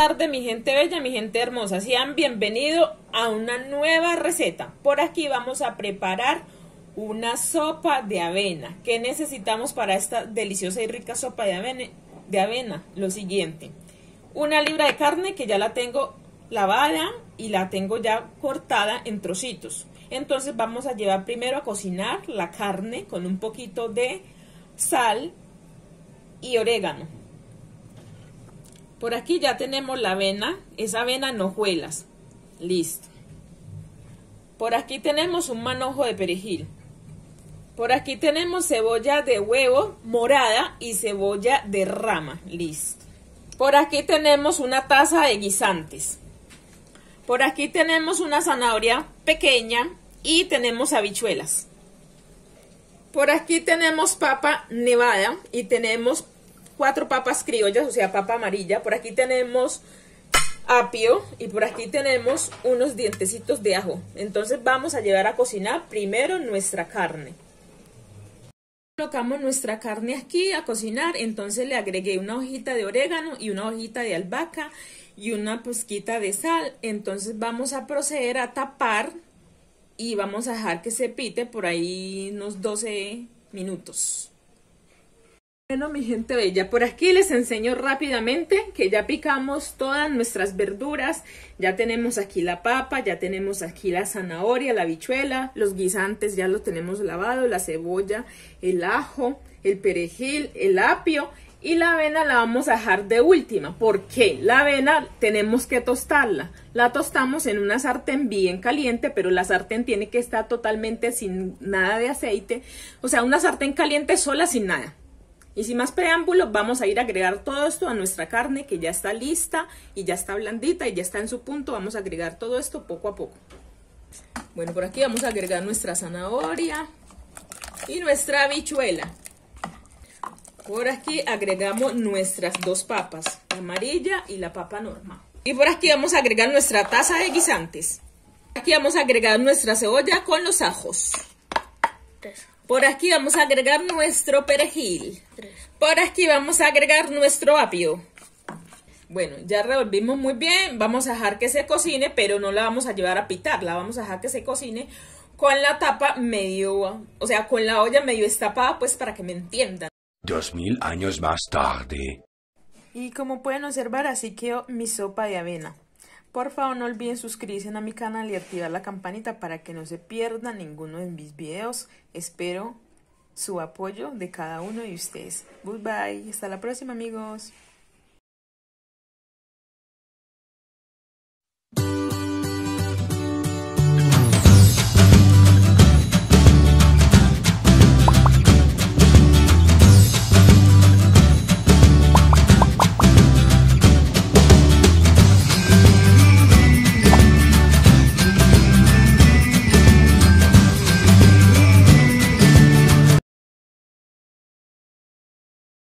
tarde mi gente bella, mi gente hermosa, sean bienvenidos a una nueva receta. Por aquí vamos a preparar una sopa de avena. ¿Qué necesitamos para esta deliciosa y rica sopa de avena? De avena, lo siguiente. Una libra de carne que ya la tengo lavada y la tengo ya cortada en trocitos. Entonces vamos a llevar primero a cocinar la carne con un poquito de sal y orégano por aquí ya tenemos la avena, esa avena en hojuelas. Listo. Por aquí tenemos un manojo de perejil. Por aquí tenemos cebolla de huevo morada y cebolla de rama. Listo. Por aquí tenemos una taza de guisantes. Por aquí tenemos una zanahoria pequeña y tenemos habichuelas. Por aquí tenemos papa nevada y tenemos cuatro papas criollas, o sea, papa amarilla. Por aquí tenemos apio y por aquí tenemos unos dientecitos de ajo. Entonces vamos a llevar a cocinar primero nuestra carne. Colocamos nuestra carne aquí a cocinar, entonces le agregué una hojita de orégano y una hojita de albahaca y una pizquita de sal. Entonces vamos a proceder a tapar y vamos a dejar que se pite por ahí unos 12 minutos. Bueno, mi gente bella, por aquí les enseño rápidamente que ya picamos todas nuestras verduras. Ya tenemos aquí la papa, ya tenemos aquí la zanahoria, la habichuela, los guisantes ya los tenemos lavados, la cebolla, el ajo, el perejil, el apio y la avena la vamos a dejar de última. ¿Por qué? La avena tenemos que tostarla. La tostamos en una sartén bien caliente, pero la sartén tiene que estar totalmente sin nada de aceite. O sea, una sartén caliente sola sin nada. Y sin más preámbulos, vamos a ir a agregar todo esto a nuestra carne que ya está lista y ya está blandita y ya está en su punto. Vamos a agregar todo esto poco a poco. Bueno, por aquí vamos a agregar nuestra zanahoria y nuestra habichuela. Por aquí agregamos nuestras dos papas, la amarilla y la papa normal. Y por aquí vamos a agregar nuestra taza de guisantes. Aquí vamos a agregar nuestra cebolla con los ajos. Por aquí vamos a agregar nuestro perejil. Por aquí vamos a agregar nuestro apio. Bueno, ya revolvimos muy bien. Vamos a dejar que se cocine, pero no la vamos a llevar a pitar. La vamos a dejar que se cocine con la tapa medio, o sea, con la olla medio estapada, pues para que me entiendan. Dos mil años más tarde. Y como pueden observar, así quedó mi sopa de avena. Por favor no olviden suscribirse a mi canal y activar la campanita para que no se pierdan ninguno de mis videos. Espero su apoyo de cada uno de ustedes. Goodbye. Hasta la próxima amigos.